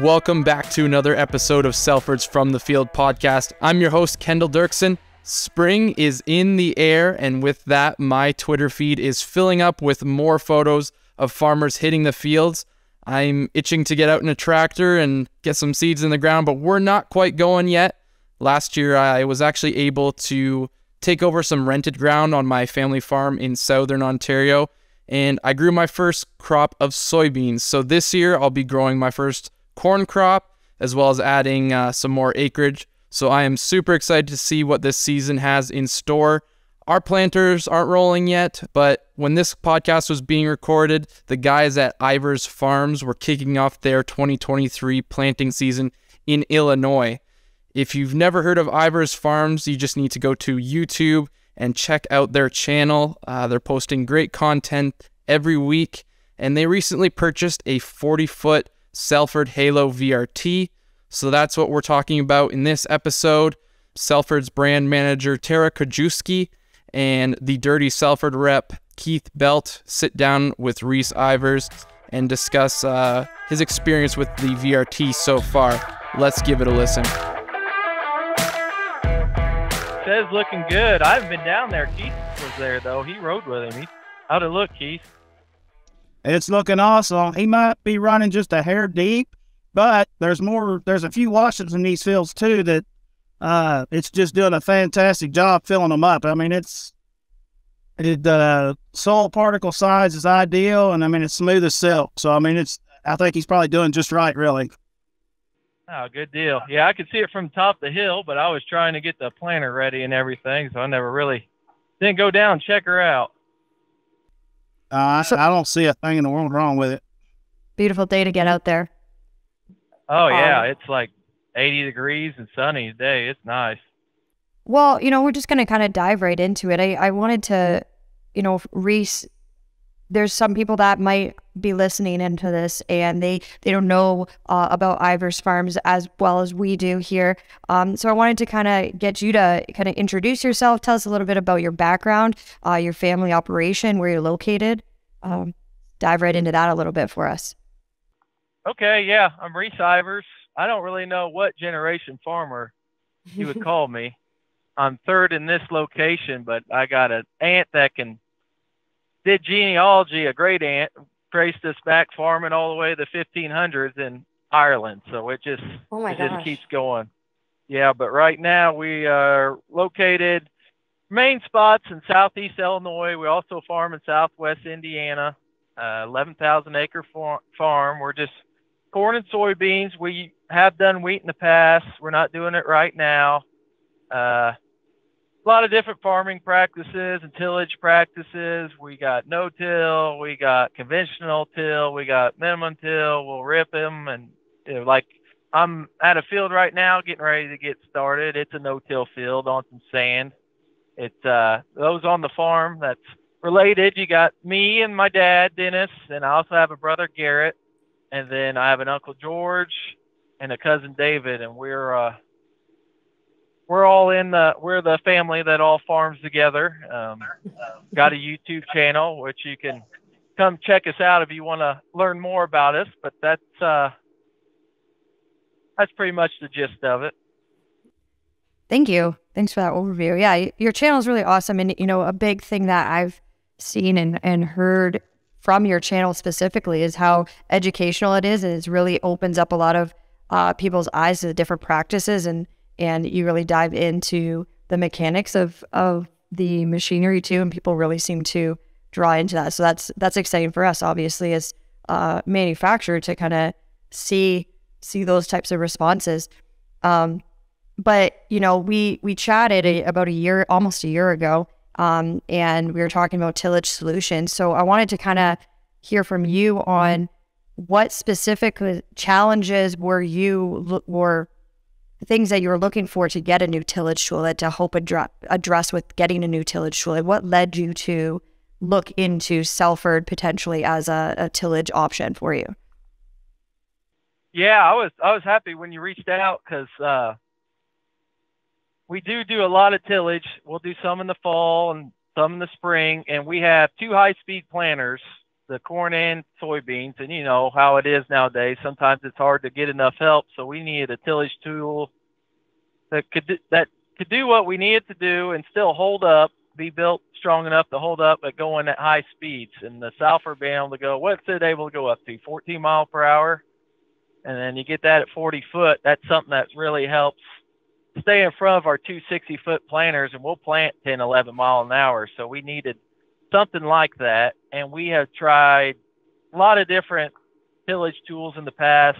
Welcome back to another episode of Salford's From the Field podcast. I'm your host, Kendall Dirksen. Spring is in the air, and with that, my Twitter feed is filling up with more photos of farmers hitting the fields. I'm itching to get out in a tractor and get some seeds in the ground, but we're not quite going yet. Last year, I was actually able to take over some rented ground on my family farm in southern Ontario, and I grew my first crop of soybeans. So this year, I'll be growing my first corn crop as well as adding uh, some more acreage. So I am super excited to see what this season has in store. Our planters aren't rolling yet, but when this podcast was being recorded, the guys at Ivers Farms were kicking off their 2023 planting season in Illinois. If you've never heard of Ivers Farms, you just need to go to YouTube and check out their channel. Uh, they're posting great content every week, and they recently purchased a 40 foot Salford Halo VRT. So that's what we're talking about in this episode. Salford's brand manager Tara Krajewski and the Dirty Salford rep Keith Belt sit down with Reese Ivers and discuss uh, his experience with the VRT so far. Let's give it a listen. Says looking good. I haven't been down there. Keith was there though. He rode with him. How'd it look, Keith? It's looking awesome. He might be running just a hair deep, but there's more. There's a few washes in these fields too that uh, it's just doing a fantastic job filling them up. I mean, it's it, the uh, soil particle size is ideal, and I mean it's smooth as silk. So I mean, it's I think he's probably doing just right, really. Oh, good deal. Yeah, I could see it from top of the hill, but I was trying to get the planter ready and everything, so I never really didn't go down check her out. Uh, I, I don't see a thing in the world wrong with it. Beautiful day to get out there. Oh yeah, um, it's like 80 degrees and sunny today. It's nice. Well, you know, we're just going to kind of dive right into it. I, I wanted to, you know, Reese, there's some people that might be listening into this and they, they don't know uh, about Ivers Farms as well as we do here. Um, so I wanted to kind of get you to kind of introduce yourself, tell us a little bit about your background, uh, your family operation, where you're located. Um, dive right into that a little bit for us. Okay, yeah, I'm Reese Ivers. I don't really know what generation farmer you would call me. I'm third in this location, but I got an aunt that can did genealogy, a great aunt, traced us back farming all the way to the 1500s in Ireland. So it just oh it just keeps going. Yeah, but right now we are located main spots in southeast Illinois. We also farm in southwest Indiana, uh, 11,000 acre farm. We're just corn and soybeans. We have done wheat in the past. We're not doing it right now. Uh, a lot of different farming practices and tillage practices. We got no-till, we got conventional till, we got minimum till. We'll rip them and you know, like I'm at a field right now, getting ready to get started. It's a no-till field on some sand. It's uh, those on the farm that's related. You got me and my dad, Dennis, and I also have a brother, Garrett, and then I have an uncle George and a cousin David, and we're uh, we're all in the we're the family that all farms together. Um, got a YouTube channel which you can come check us out if you want to learn more about us. But that's uh, that's pretty much the gist of it. Thank you. Thanks for that overview. Yeah, your channel is really awesome, and you know a big thing that I've seen and and heard from your channel specifically is how educational it is, and it really opens up a lot of uh, people's eyes to the different practices and and you really dive into the mechanics of of the machinery too and people really seem to draw into that so that's that's exciting for us obviously as a manufacturer to kind of see see those types of responses um, but you know we we chatted a, about a year almost a year ago um, and we were talking about tillage solutions so i wanted to kind of hear from you on what specific challenges were you were things that you were looking for to get a new tillage tool and to help address, address with getting a new tillage tool? And what led you to look into Salford potentially as a, a tillage option for you? Yeah, I was I was happy when you reached out because uh, we do do a lot of tillage. We'll do some in the fall and some in the spring, and we have two high speed planters the corn and soybeans, and you know how it is nowadays. Sometimes it's hard to get enough help, so we needed a tillage tool that could that could do what we needed to do and still hold up, be built strong enough to hold up at going at high speeds. And the Salford being able to go, what's it able to go up to? 14 mile per hour, and then you get that at 40 foot. That's something that really helps stay in front of our 260 foot planters, and we'll plant 10, 11 mile an hour. So we needed something like that, and we have tried a lot of different tillage tools in the past.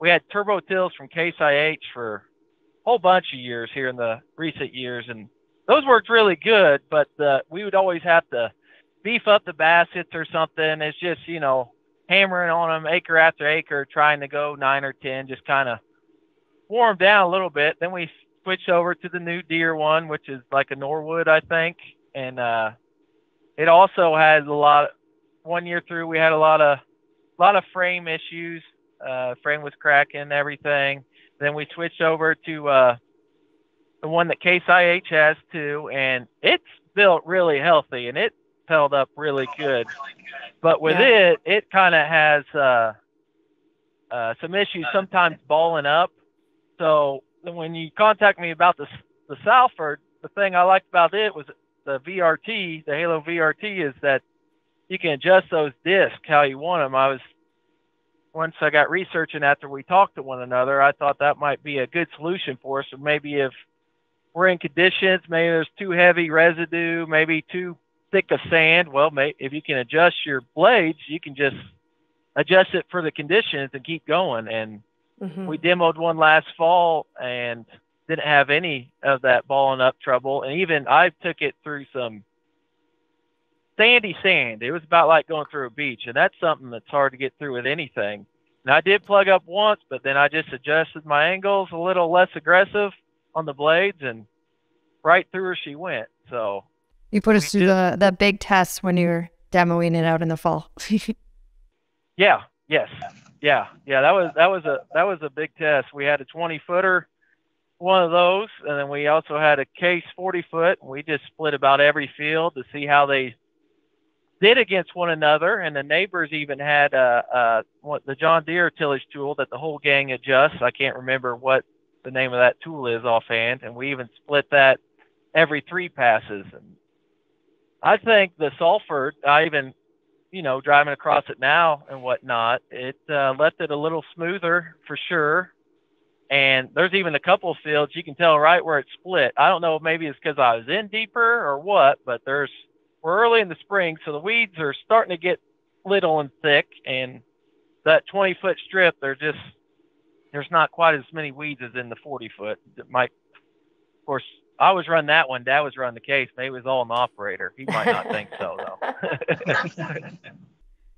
We had turbo tills from Case IH for a whole bunch of years here in the recent years, and those worked really good. But uh, we would always have to beef up the baskets or something. It's just you know hammering on them acre after acre, trying to go nine or ten, just kind of warm down a little bit. Then we switched over to the new Deere one, which is like a Norwood, I think, and uh, it also has a lot. One year through, we had a lot of a lot of frame issues. Uh, frame was cracking, everything. Then we switched over to uh, the one that Case IH has too, and it's built really healthy and it held up really good. But with Yeah. it, it kind of has uh, uh, some issues sometimes balling up. So when you contact me about the the Salford, the thing I liked about it was the VRT, the Halo VRT, is that you can adjust those discs how you want them. I was once I got researching after we talked to one another, I thought that might be a good solution for us. Or maybe if we're in conditions, maybe there's too heavy residue, maybe too thick of sand. Well, may, if you can adjust your blades, you can just adjust it for the conditions and keep going. And Mhm. we demoed one last fall and didn't have any of that balling up trouble. And even I took it through some sandy sand. It was about like going through a beach, and that's something that's hard to get through with anything. And I did plug up once, but then I just adjusted my angles a little less aggressive on the blades, and right through her she went. So You put us through the, the big test when you were demoing it out in the fall. Yeah. Yes. Yeah. Yeah. That was that was a that was a big test. We had a 20 footer, one of those, and then we also had a case 40 foot. We just split about every field to see how they did against one another. And the neighbors even had uh, uh, what the John Deere tillage tool that the whole gang adjusts. I can't remember what the name of that tool is offhand. And we even split that every three passes. And I think the Salford, I even you know, driving across it now and whatnot, it uh, left it a little smoother for sure. And there's even a couple fields you can tell right where it split. I don't know, if maybe it's because I was in deeper or what, but there's we're early in the spring, so the weeds are starting to get little and thick. And that 20 foot strip, they're just there's not quite as many weeds as in the 40 foot. It might, of course, I was running that one. Dad was running the case. Maybe it was all an operator. He might not think so though.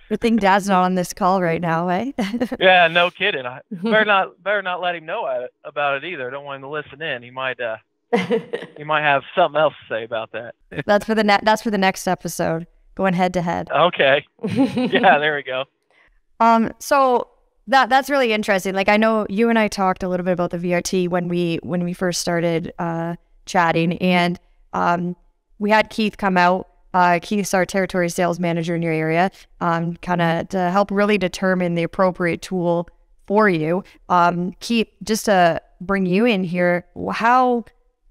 Good thing Dad's not on this call right now, eh? yeah, no kidding. I better not better not let him know about it either. Don't want him to listen in. He might uh he might have something else to say about that. that's for the ne- that's for the next episode. Going head to head. Okay. Yeah, there we go. Um, so that that's really interesting. Like I know you and I talked a little bit about the VRT when we when we first started uh, chatting, and um, we had Keith come out. Uh, Keith's our territory sales manager in your area, um, kind of to help really determine the appropriate tool for you. Um, Keith, just to bring you in here, how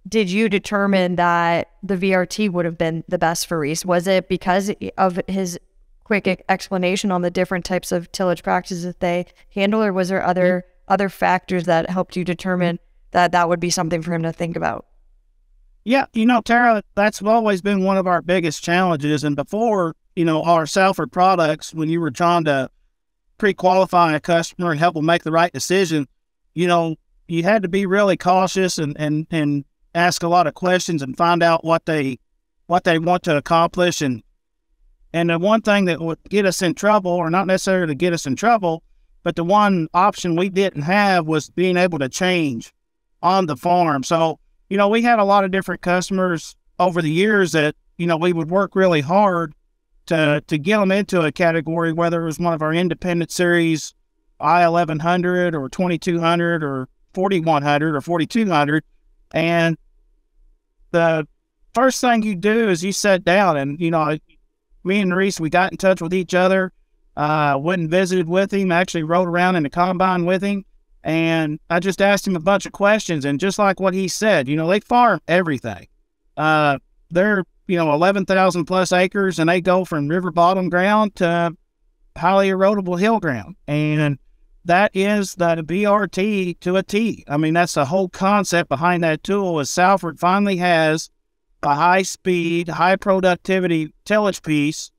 did you determine that the VRT would have been the best for Reese? Was it because of his quick explanation on the different types of tillage practices that they handle, or was there other other factors that helped you determine that that would be something for him to think about? Yeah, you know, Tara, that's always been one of our biggest challenges. And before, you know, our Salford products, when you were trying to pre-qualify a customer and help them make the right decision, you know, you had to be really cautious and and and ask a lot of questions and find out what they what they want to accomplish and and the one thing that would get us in trouble, or not necessarily to get us in trouble, but the one option we didn't have was being able to change on the farm. So you know, we had a lot of different customers over the years that, you know, we would work really hard to to get them into a category, whether it was one of our independent series, I eleven hundred or twenty two hundred or forty one hundred or forty two hundred. And the first thing you do is you sit down and, you know, me and Reese, we got in touch with each other. Uh, went and visited with him. Actually, rode around in the combine with him, and I just asked him a bunch of questions. And just like what he said, you know, they farm everything. Uh, they're you know eleven thousand plus acres, and they go from river bottom ground to highly erodible hill ground, and that is the VRT to a T. I mean, that's the whole concept behind that tool. Is Salford finally has a high speed, high productivity tillage piece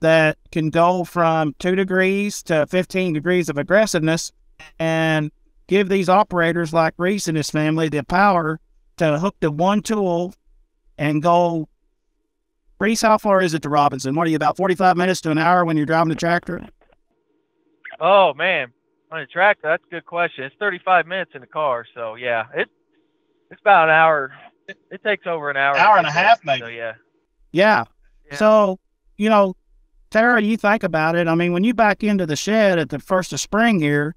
that can go from two degrees to 15 degrees of aggressiveness and give these operators like Reese and his family the power to hook to one tool and go. Reese, how far is it to Robinson? What are you about 45 minutes to an hour when you're driving the tractor? Oh man, on the tractor, that's a good question. It's 35 minutes in the car, so yeah, it it's about an hour. It takes over an hour. Hour and a half, maybe. So, yeah. Yeah. Yeah. So, you know, Tara, you think about it. I mean, when you back into the shed at the first of spring here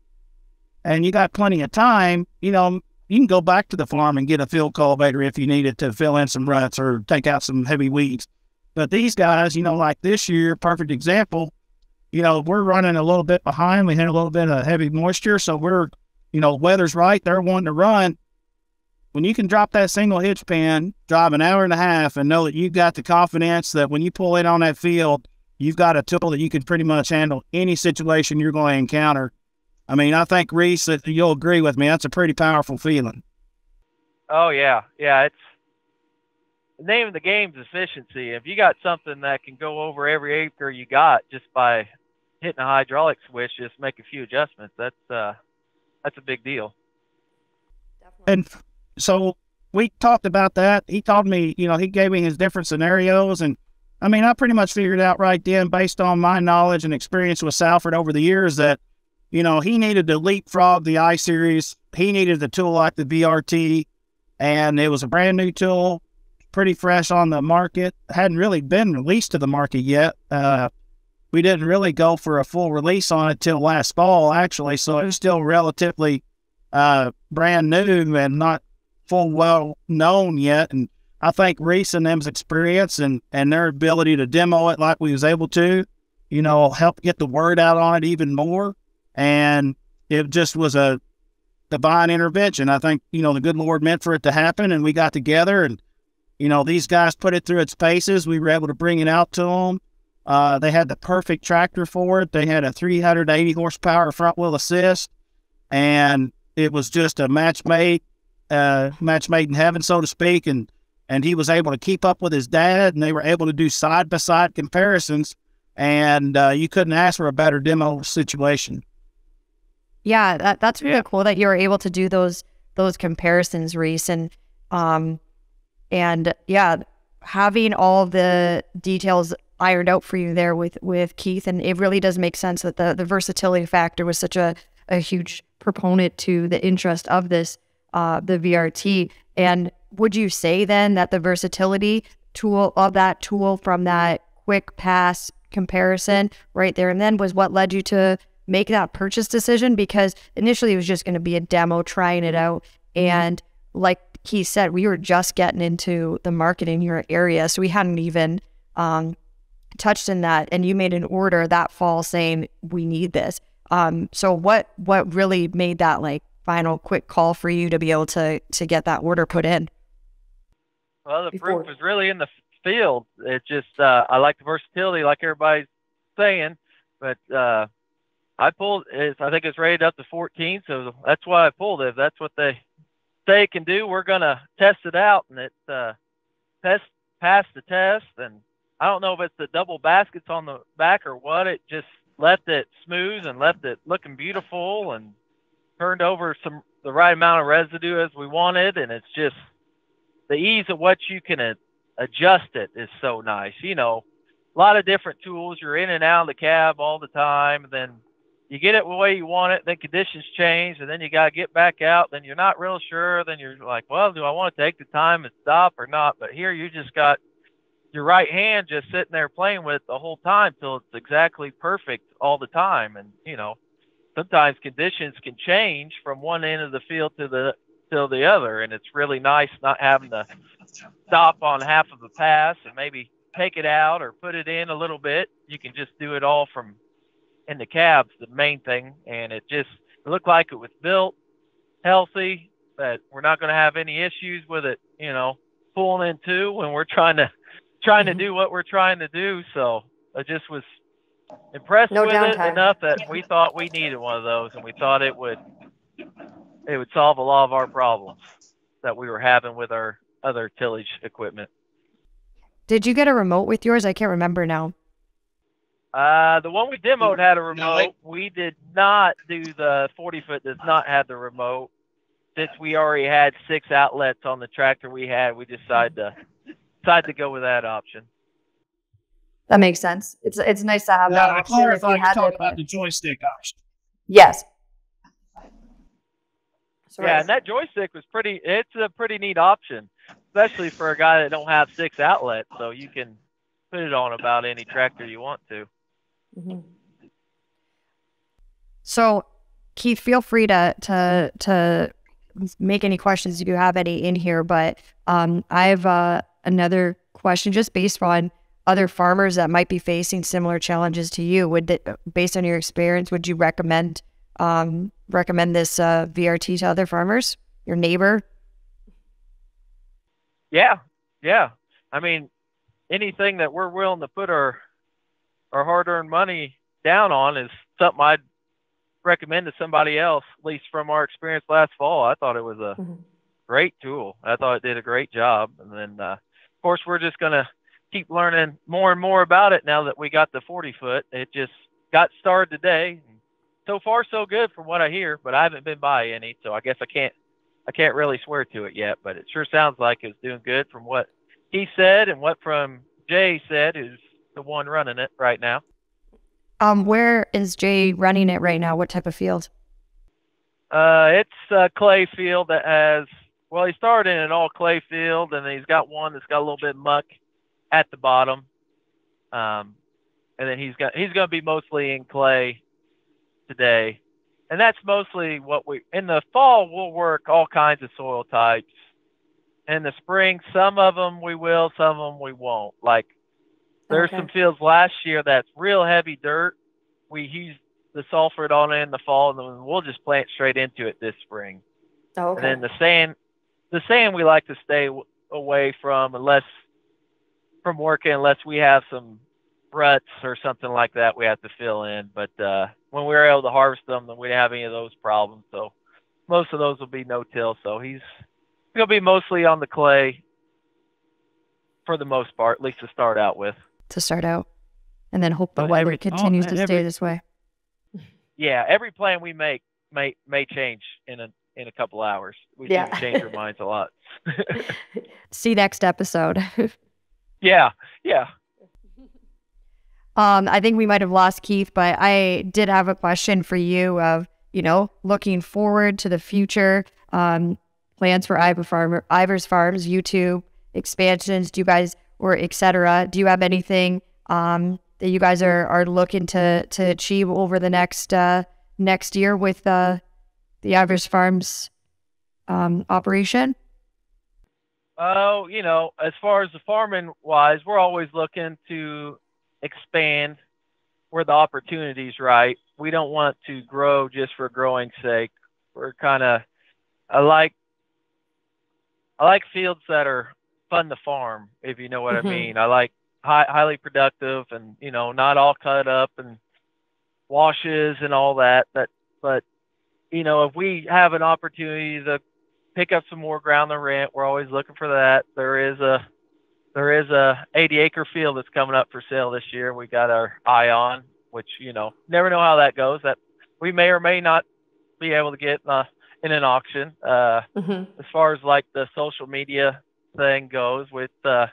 and you got plenty of time, you know, you can go back to the farm and get a field cultivator if you needed to fill in some ruts or take out some heavy weeds. But these guys, you know, like this year, perfect example, you know, we're running a little bit behind. We had a little bit of heavy moisture. So we're, you know, weather's right. They're wanting to run. When you can drop that single hitch pin, drive an hour and a half, and know that you've got the confidence that when you pull it on that field, you've got a tool that you can pretty much handle any situation you're going to encounter. I mean, I think Reese, that you'll agree with me. That's a pretty powerful feeling. Oh yeah, yeah. It's the name of the game is efficiency. If you got something that can go over every acre you got just by hitting a hydraulic switch, just make a few adjustments. That's uh, that's a big deal. And so we talked about that. He told me, you know, he gave me his different scenarios. And I mean, I pretty much figured out right then, based on my knowledge and experience with Salford over the years, that, you know, he needed to leapfrog the I series. He needed a tool like the VRT. And it was a brand new tool, pretty fresh on the market, hadn't really been released to the market yet. Uh, we didn't really go for a full release on it till last fall, actually. So it was still relatively uh, brand new and not full well known yet. And I think Reese and them's experience and, and their ability to demo it like we was able to, you know, help get the word out on it even more. And it just was a divine intervention. I think, you know, the good Lord meant for it to happen and we got together and, you know, these guys put it through its paces. We were able to bring it out to them. Uh, they had the perfect tractor for it. They had a 380 horsepower front wheel assist, and it was just a match made, uh, match made in heaven, so to speak. And and he was able to keep up with his dad, and they were able to do side by side comparisons. And uh, you couldn't ask for a better demo situation. Yeah, that, that's really cool that you were able to do those those comparisons, Reese, and um, and yeah, having all the details ironed out for you there with with Keith, and it really does make sense that the the versatility factor was such a a huge proponent to the interest of this uh, the VRT. And would you say then that the versatility tool of that tool from that quick pass comparison right there and then was what led you to make that purchase decision? Because initially it was just going to be a demo, trying it out, and like he said, we were just getting into the market in your area, so we hadn't even um, touched in that. And you made an order that fall saying we need this. Um so what what really made that like final quick call for you to be able to to get that order put in? Well, the Before- proof is really in the field. It's just uh, I like the versatility, like everybody's saying, but uh, I pulled. I think it's rated up to 14, so that's why I pulled it. If that's what they say can do, we're gonna test it out, and it uh, test passed the test. And I don't know if it's the double baskets on the back or what. It just left it smooth and left it looking beautiful, and turned over some the right amount of residue as we wanted, and it's just the ease of what you can adjust it is so nice. You know, a lot of different tools. You're in and out of the cab all the time, and then you get it the way you want it. Then conditions change, and then you got to get back out. Then you're not real sure. Then you're like, well, do I want to take the time and stop or not? But here you just got your right hand just sitting there playing with it the whole time till it's exactly perfect all the time. And you know, sometimes conditions can change from one end of the field to the to the other, and it's really nice not having to stop on half of a pass and maybe take it out or put it in a little bit. You can just do it all from in the cabs, the main thing. And it just it looked like it was built healthy, that we're not going to have any issues with it, you know, pulling in two when we're trying to trying to mm-hmm. do what we're trying to do. So I just was impressed No with downtime. it enough that we thought we needed one of those, and we thought it would it would solve a lot of our problems that we were having with our other tillage equipment. Did you get a remote with yours? I can't remember now. Uh, the one we demoed had a No, remote. We did not do the 40 foot. Does not have the remote. Since we already had six outlets on the tractor we had, we decided to decided to go with that option. That makes sense. It's it's nice to have Now, that to option if clarify, you you're had talking it. about the joystick option. Yes. So yeah, and that joystick was pretty. It's a pretty neat option, especially for a guy that don't have six outlets. So you can put it on about any tractor you want to. Mhm. So, Keith, feel free to to to make any questions if you have any in here. But um, I have uh, another question, just based on other farmers that might be facing similar challenges to you. Would that, based on your experience, would you recommend um, recommend this uh, VRT to other farmers? Your neighbor? Yeah, yeah. I mean, anything that we're willing to put our our hard-earned money down on is something I'd recommend to somebody else. At least from our experience last fall, I thought it was a Mhm. great tool. I thought it did a great job. And then, uh, of course, we're just gonna keep learning more and more about it now that we got the 40 foot. It just got started today. So far, so good from what I hear, but I haven't been by any, so I guess I can't I can't really swear to it yet, but it sure sounds like it's doing good from what he said and what from Jay said, who's the one running it right now. Um, where is Jay running it right now? What type of field? Uh, it's a clay field that has well, he started in an all clay field, and then he's got one that's got a little bit of muck at the bottom. Um, and then he's got he's going to be mostly in clay today, and that's mostly what we in the fall we'll work all kinds of soil types. In the spring, some of them we will, some of them we won't. Like there's Okay. some fields last year that's real heavy dirt. We used the Salford on it in the fall, and then we'll just plant straight into it this spring. Oh, And then the sand, the sand we like to stay w- away from unless from working unless we have some ruts or something like that we have to fill in. But uh, when we were able to harvest them, then we didn't have any of those problems. So most of those will be no till. So he's gonna be mostly on the clay for the most part, at least to start out with. To start out, and then hope the But weather every- oh, continues to every- stay this way. Yeah, every plan we make may may change in a in a couple hours. We Yeah. to change our minds a lot. See next episode. yeah, yeah. Um, I think we might have lost Keith, but I did have a question for you of, you know, looking forward to the future, um, plans for Ivor Farmer, Ivers Farms, YouTube expansions. Do you guys or et cetera? Do you have anything um, that you guys are are looking to to achieve over the next uh, next year with uh, the Ivers Farms um, operation? Oh, you know, as far as the farming wise, we're always looking to expand where the opportunity's right. We don't want to grow just for growing's sake. We're kind of, I like, I like fields that are fun to farm, if you know what Mhm. I mean. I like high, highly productive and you know not all cut up and washes and all that. But but you know if we have an opportunity to pick up some more ground to rent. We're always looking for that. There is a there is a 80 acre field that's coming up for sale this year. We got our eye on, which you know never know how that goes. That we may or may not be able to get uh, in an auction. Uh, as far as like the social media thing goes, with uh,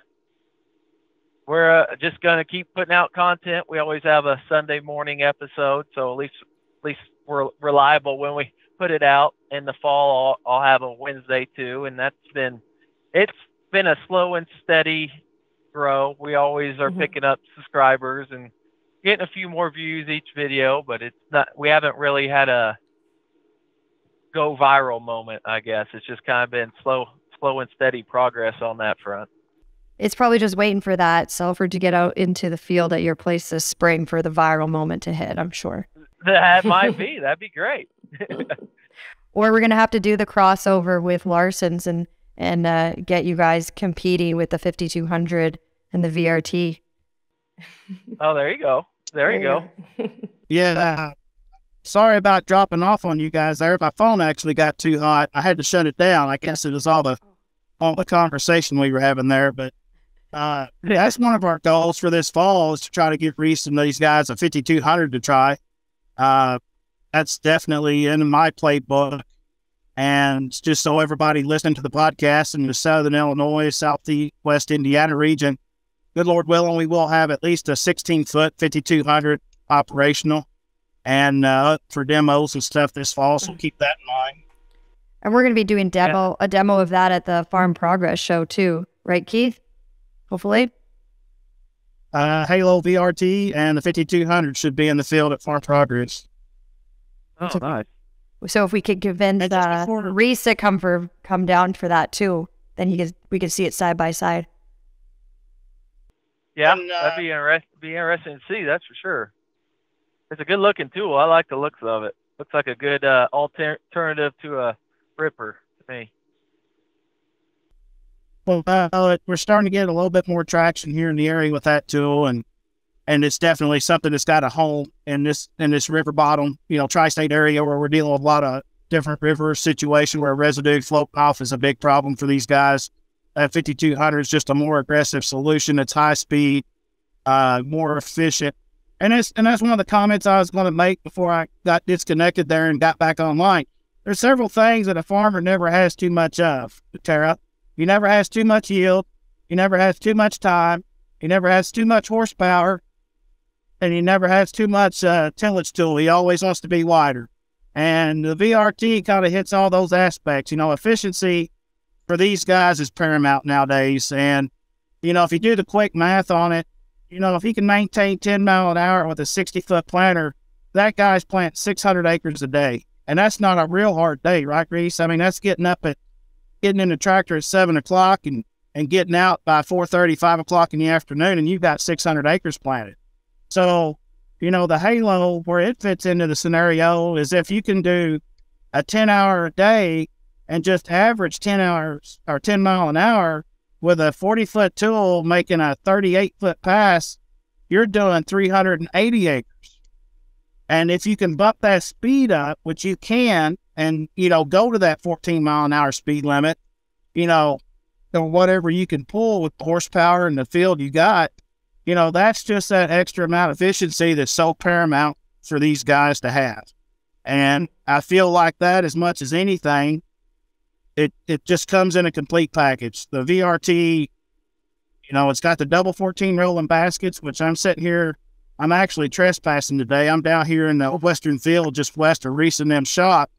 we're uh, just gonna keep putting out content. We always have a Sunday morning episode, so at least at least we're reliable when we put it out. In the fall, I'll, I'll have a Wednesday too, and that's been it's been a slow and steady grow. We always are Mhm. picking up subscribers and getting a few more views each video, but it's not. We haven't really had a go viral moment. I guess it's just kind of been slow, slow and steady progress on that front. it's probably just waiting for that Salford to get out into the field at your place this spring for the viral moment to hit. I'm sure. That might be. That'd be great. or we're gonna have to do the crossover with Larson's and and uh, get you guys competing with the 5200 and the VRT. oh, there you go. There, there you go. go. yeah. Uh, sorry about dropping off on you guys there. My phone actually got too hot. I had to shut it down. I guess it was all the all the conversation we were having there. But uh, that's one of our goals for this fall is to try to give Reese and these guys a 5200 to try. Uh, that's definitely in my playbook. And just so everybody listening to the podcast in the Southern Illinois, Southwest Indiana region, good Lord willing, we will have at least a 16 foot 5200 operational and uh, for demos and stuff this fall. So keep that in mind. And we're going to be doing demo yeah. a demo of that at the Farm Progress show too, right, Keith? Hopefully. Uh, Halo VRT and the 5200 should be in the field at Farm Progress. Oh, so, nice. So if we could convince uh, Reese to come for come down for that too, then he could we could see it side by side. Yeah, and, uh, that'd be interesting. Be interesting to see. That's for sure. It's a good looking tool. I like the looks of it. Looks like a good uh, alter- alternative to a ripper to me. Well, uh, we're starting to get a little bit more traction here in the area with that tool, and and it's definitely something that's got a home in this in this river bottom, you know, tri-state area where we're dealing with a lot of different river situation where residue float off is a big problem for these guys. That 5200 is just a more aggressive solution. It's high speed, uh, more efficient, and that's and that's one of the comments I was going to make before I got disconnected there and got back online. There's several things that a farmer never has too much of, Tara. He never has too much yield. He never has too much time. He never has too much horsepower and he never has too much uh, tillage tool. He always wants to be wider. And the VRT kind of hits all those aspects. You know, efficiency for these guys is paramount nowadays. And, you know, if you do the quick math on it, you know, if he can maintain 10 mile an hour with a 60 foot planter, that guy's planting 600 acres a day. And that's not a real hard day, right, Reese? I mean, that's getting up at, getting in the tractor at 7 o'clock and, and getting out by 4.30, 5 o'clock in the afternoon, and you've got 600 acres planted. So, you know, the halo where it fits into the scenario is if you can do a 10 hour a day and just average 10 hours or 10 mile an hour with a 40 foot tool making a 38 foot pass, you're doing 380 acres. And if you can bump that speed up, which you can, and, you know, go to that 14 mile an hour speed limit, you know, or whatever you can pull with the horsepower and the field you got, you know, that's just that extra amount of efficiency that's so paramount for these guys to have. And I feel like that as much as anything, it, it just comes in a complete package. The VRT, you know, it's got the double 14 rolling baskets, which I'm sitting here. I'm actually trespassing today. I'm down here in the western field just west of Reese and them shop.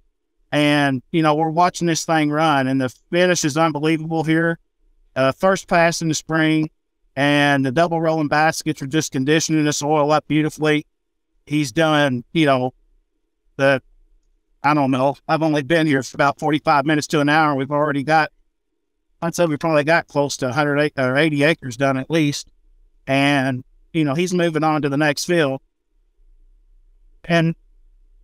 And, you know, we're watching this thing run, and the finish is unbelievable here. Uh, first pass in the spring, and the double rolling baskets are just conditioning this oil up beautifully. He's done, you know, the, I don't know, I've only been here for about 45 minutes to an hour. We've already got, I'd say we probably got close to 100 or 80 acres done at least. And, you know, he's moving on to the next field. And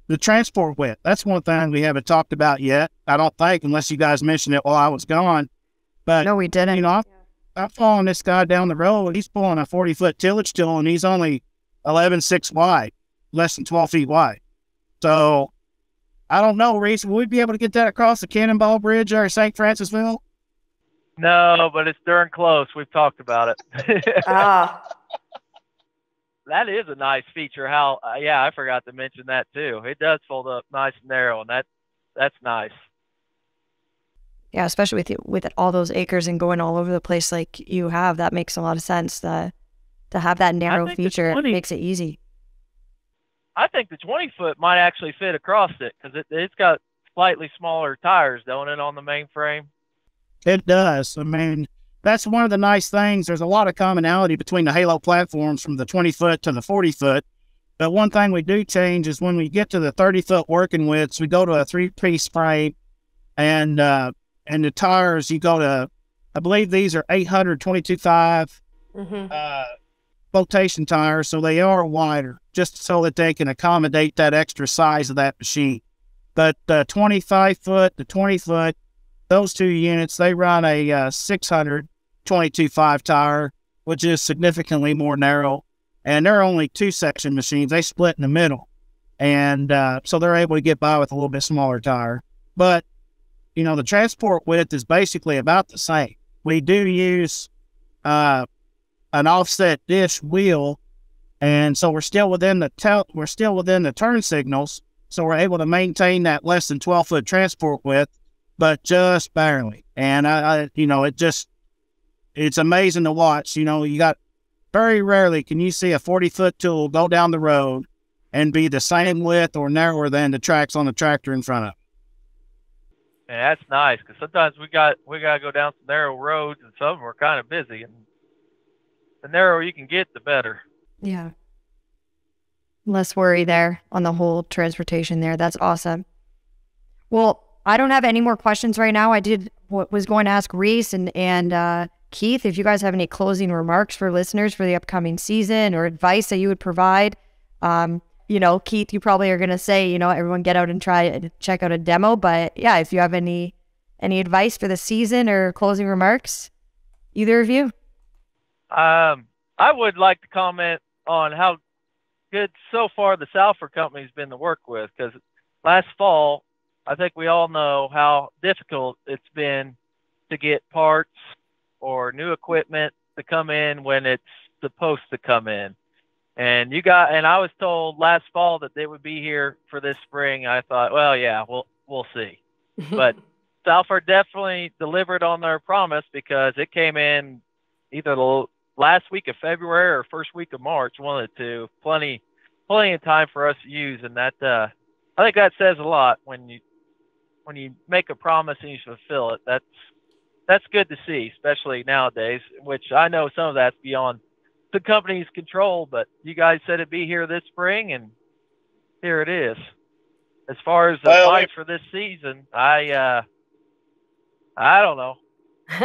the transport width, that's one thing we haven't talked about yet. I don't think, unless you guys mentioned it while I was gone. But no, we didn't. You know, I'm following this guy down the road. He's pulling a 40 foot tillage tool and he's only 11, 6 wide, less than 12 feet wide. So I don't know, Reese. Will we be able to get that across the Cannonball Bridge or St. Francisville? No, but it's darn close. We've talked about it. ah. That is a nice feature. How, uh, yeah, I forgot to mention that too. It does fold up nice and narrow, and that that's nice yeah, especially with with all those acres and going all over the place like you have, that makes a lot of sense. To to have that narrow feature 20, makes it easy. I think the 20 foot might actually fit across it because it, it's got slightly smaller tires, don't it, on the main frame? It does. I mean, that's one of the nice things. There's a lot of commonality between the Halo platforms from the 20 foot to the 40 foot. But one thing we do change is when we get to the 30 foot working widths, we go to a three piece frame and uh, and the tires, you go to I believe these are 822.5 Mm-hmm. uh, flotation tires, so they are wider, just so that they can accommodate that extra size of that machine. But uh, 25 foot to 20 foot, those two units, they run a uh, 600 22.5 tire, which is significantly more narrow. And they're only two section machines. They split in the middle. And uh, so they're able to get by with a little bit smaller tire. But, you know, the transport width is basically about the same. We do use uh, an offset dish wheel, and so we're still within the tel- we're still within the turn signals, so we're able to maintain that less than 12 foot transport width, but just barely. And I, I, you know, it just it's amazing to watch. You know, you got very rarely can you see a 40 foot tool go down the road and be the same width or narrower than the tracks on the tractor in front of. it. And that's nice because sometimes we got we got to go down some narrow roads, and some of them are kind of busy. And the narrower you can get, the better. Yeah. Less worry there on the whole transportation there. That's awesome. Well, I don't have any more questions right now. I did what was going to ask Reese and and uh, Keith if you guys have any closing remarks for listeners for the upcoming season or advice that you would provide. Um, you know, Keith, you probably are going to say, you know, everyone get out and try and check out a demo. But yeah, if you have any any advice for the season or closing remarks, either of you. Um, I would like to comment on how good so far the Salford company's been to work with because last fall, I think we all know how difficult it's been to get parts or new equipment to come in when it's supposed to come in. And you got, and I was told last fall that they would be here for this spring. I thought, well, yeah, we'll we'll see. But Salford definitely delivered on their promise because it came in either the last week of February or first week of March, one of the two. Plenty, plenty of time for us to use, and that uh, I think that says a lot when you when you make a promise and you fulfill it. That's that's good to see, especially nowadays. Which I know some of that's beyond the company's control, but you guys said it'd be here this spring, and here it is. As far as the Well, advice for this season, I uh, I don't know.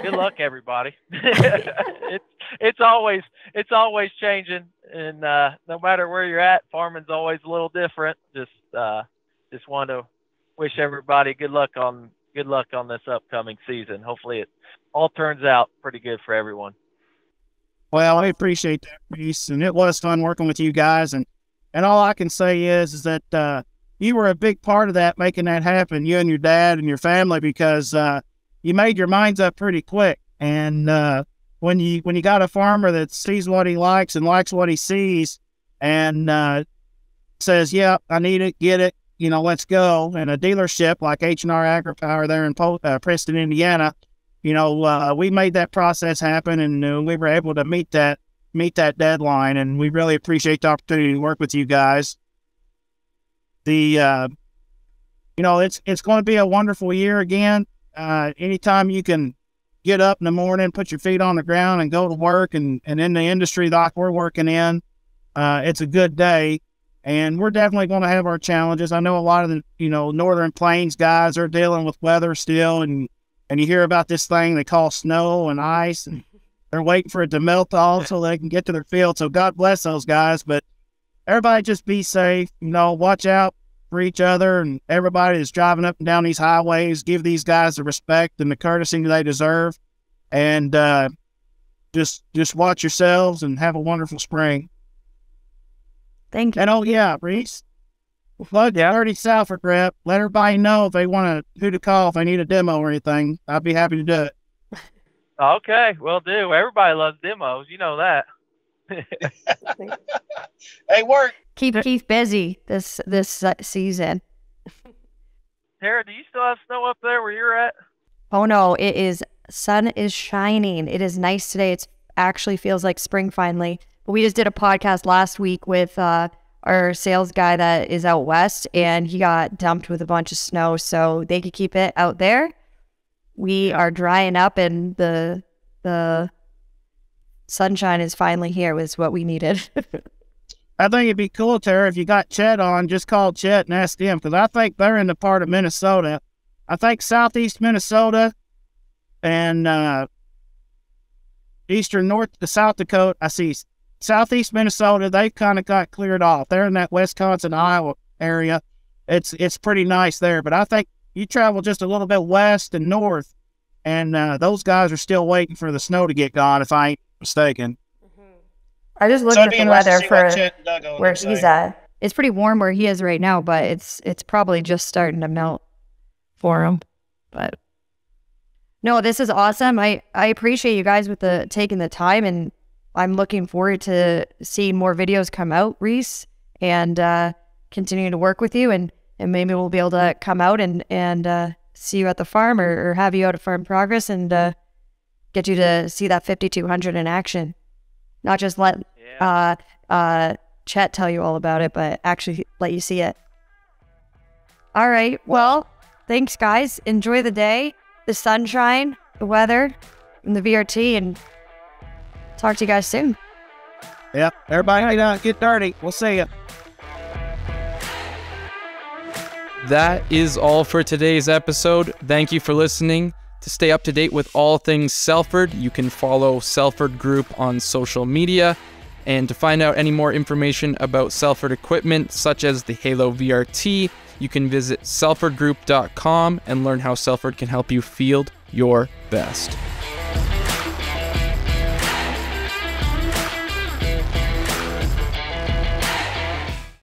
Good luck, everybody. it's it's always it's always changing, and uh, no matter where you're at, farming's always a little different. Just uh, just want to wish everybody good luck on good luck on this upcoming season. Hopefully, it all turns out pretty good for everyone. Well, I appreciate that, Reese, and it was fun working with you guys. And and all I can say is is that uh, you were a big part of that, making that happen. You and your dad and your family, because uh, you made your minds up pretty quick. And uh, when you when you got a farmer that sees what he likes and likes what he sees, and uh, says, "Yeah, I need it, get it," you know, let's go. And a dealership like H and R AgriPower there in po- uh, Preston, Indiana, you know, uh, we made that process happen, and uh, we were able to meet that meet that deadline. And we really appreciate the opportunity to work with you guys. The, uh, you know, it's it's going to be a wonderful year again. Uh, anytime you can get up in the morning, put your feet on the ground, and go to work, and and in the industry like we're working in, uh, it's a good day. And we're definitely going to have our challenges. I know a lot of the, you know, Northern Plains guys are dealing with weather still, and and you hear about this thing they call snow and ice, and they're waiting for it to melt off so they can get to their field. So God bless those guys. But everybody just be safe. You know, watch out for each other, and everybody that's driving up and down these highways, give these guys the respect and the courtesy they deserve, and uh, just just watch yourselves and have a wonderful spring. Thank you. And oh yeah, Reese. Plug the 30 Salford rep. Let everybody know if they want to who to call if they need a demo or anything. I'd be happy to do it. Okay, will do. Everybody loves demos. You know that. Hey, work. Keep Keith busy this this uh, season. Tara, do you still have snow up there where you're at? Oh no, it is sun is shining. It is nice today. It's actually feels like spring finally. We just did a podcast last week with uh, our sales guy that is out west, and he got dumped with a bunch of snow, so they could keep it out there. We are drying up, and the the sunshine is finally here. Was what we needed. I think it'd be cool, Tara, if you got Chet on, just call Chet and ask them because I think they're in the part of Minnesota. I think southeast Minnesota and uh, eastern north to South Dakota. I see southeast Minnesota. They've kind of got cleared off. They're in that Wisconsin, Iowa area. It's it's pretty nice there. But I think you travel just a little bit west and north, and uh, those guys are still waiting for the snow to get gone, if I ain't mistaken. I just looked So at the weather to see what for Chet and Doug over where he's at. It's pretty warm where he is right now, but it's it's probably just starting to melt for him. But no, this is awesome. I I appreciate you guys with the taking the time, and I'm looking forward to see more videos come out, Reese, and uh, continue to work with you, and and maybe we'll be able to come out and and uh, see you at the farm or, or have you out at Farm Progress and uh, get you to see that 5200 in action, not just let Yeah. uh, uh, Chet tell you all about it, but actually let you see it. All right. Well, thanks, guys. Enjoy the day, the sunshine, the weather, and the VRT, and talk to you guys soon. Yep. Everybody, hey, now, get dirty. We'll see you. That is all for today's episode. Thank you for listening. To stay up to date with all things Salford, you can follow Salford Group on social media. And to find out any more information about Salford equipment, such as the Halo VRT, you can visit salfordgroup.com and learn how Salford can help you field your best.